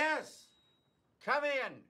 Yes. Come in.